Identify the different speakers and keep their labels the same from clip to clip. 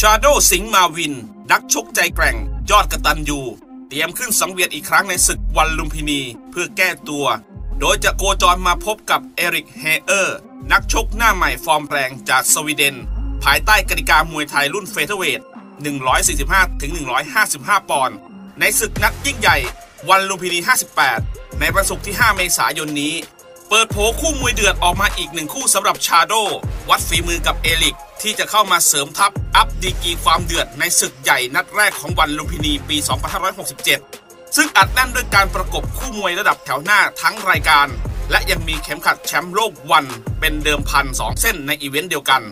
Speaker 1: ชาโดสิงห์มาวิน นักชกใจแกร่ง ยอดกระตันยูเตรียมขึ้นสังเวียนอีกครั้งในศึก ONE ลุมพินี เพื่อแก้ตัว โดยจะโคจรมาพบกับเอริกเฮเออร์ นักชกหน้าใหม่ฟอร์มแรงจากสวีเดน ภายใต้กติกามวยไทยรุ่นเฟเธอร์เวท 145ถึง155 ปอนด์ในศึกนัดยิ่งใหญ่ ONE ลุมพินี 58 ในวันศุกร์ที่ 5 เมษายนนี้ เปิดโผคู่มวยเดือดออกมาอีกหนึ่งคู่สำหรับชาโด วัดฝีมือกับเอริก ที่จะเข้ามาเสริมทัพ อัปดีกรีความเดือดในศึกใหญ่นัดแรกของ ONE ลุมพินีปี 2567 ซึ่งอัดแน่นด้วยการประกบคู่มวยระดับแถวหน้าทั้งรายการ และยังมีเข็มขัดแชมป์โลก ONE เป็นเดิมพันสองเส้นในอีเวนต์เดียวกัน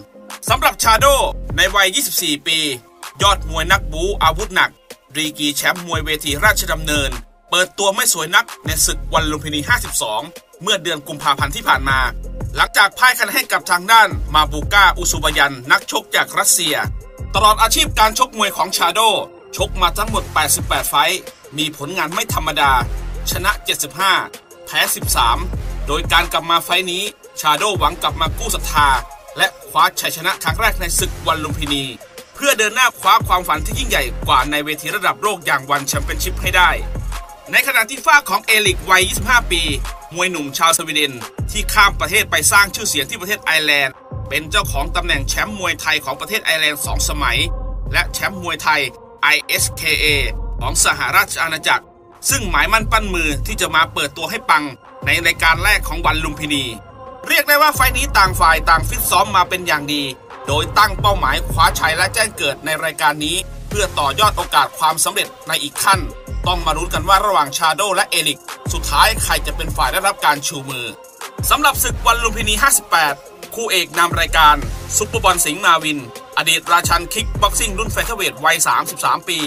Speaker 1: สำหรับชาโดในวัย 24 ปี ยอดมวยนักบู๊อาวุธหนักดีกรีแชมป์มวยเวทีราชดำเนิน เปิดตัวไม่สวยนักในศึก ONE ลุมพินี 52 เมื่อเดือนกุมภาพันธ์ที่ผ่านมา หลังจากพ่ายคะแนนให้กับทางด้านมาบูก้าอุสุบยัน นักชกจากรัสเซีย ตลอดอาชีพการชกมวยของชาโด ชกมาทั้งหมด 88 ไฟต์มีผลงานไม่ธรรมดา ชนะ 75 แพ้ 13 โดยการกลับมาไฟต์นี้ชาโดหวังกลับมากู้ศรัทธา และคว้าชัยชนะครั้งแรกในศึก ONE ลุมพินี เพื่อเดินหน้าคว้าความฝันที่ยิ่งใหญ่กว่าในเวทีระดับโลกอย่าง ONE Championship ให้ได้ ในขณะที่ฟากของเอริกวัย 25 ปี มวยหนุ่มชาวสวีเดน ที่ข้ามประเทศไปสร้างชื่อเสียงที่ประเทศไอร์แลนด์ เป็นเจ้าของตำแหน่งแชมป์มวยไทยของประเทศไอร์แลนด์ 2 สมัย และแชมป์มวยไทย ISKA ของสหราชอาณาจักร ซึ่งหมายมั่นปั้นมือที่จะมาเปิดตัวให้ปังในรายการแรกของ ONE ลุมพินี เรียกได้ว่าไฟต์นี้ต่างฝ่ายต่างฟิตซ้อมมาเป็นอย่างดี โดยตั้งเป้าหมายคว้าชัยและแจ้งเกิดในรายการนี้ เพื่อต่อยอดโอกาสความสำเร็จในอีกขั้น ต้องมาลุ้นกันว่าระหว่างชาโดและเอริก สุดท้ายใครจะเป็นฝ่ายได้รับการชูมือสำหรับศึก ONE ลุมพินี 58 คู่เอกนำรายการ ซุปเปอร์บอน สิงห์มาวิน อดีตราชันคิกบ็อกซิ่งรุ่นเฟเธอร์เวทวัย 33 ปี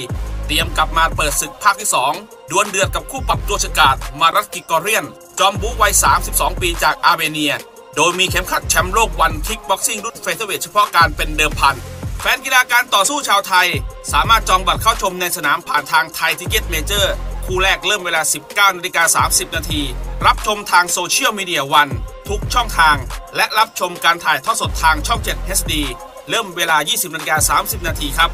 Speaker 1: เตรียมกลับมาเปิดศึกภาคที่ 2 ดวลเดือดกับคู่ปรับตัวฉกาจมารัต กริกอเรียน จอมบู๊วัย 32 ปีจากอาร์เมเนีย โดยมีเข็มขัดแชมป์โลก ONE คิกบ็อกซิ่งรุ่นเฟเธอร์เวทเฉพาะกาลเป็นเดิมพัน แฟนกีฬาการต่อสู้ชาวไทย สามารถจองบัตรเข้าชมในสนามผ่านทาง Thai Ticket Major คู่แรกเริ่มเวลา 19นาฬิกา30 นาที รับชมทางโซเชียลมีเดีย ONE ทุกช่องทาง และรับชมการถ่ายทอดสดทางช่อง 7 HD เริ่มเวลา 20นาฬิกา30 นาทีครับ